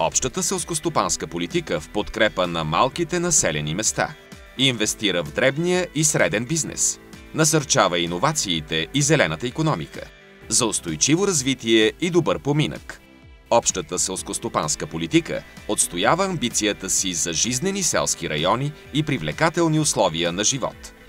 общата селскостопанска политика в подкрепа на малките населени места. Инвестира в дребния и среден бизнес. Насърчава иновациите и зелената економика. За устойчиво развитие и добър поминък. Общата селскостопанска политика отстоява амбицията си за жизнени селски райони и привлекателни условия на живот –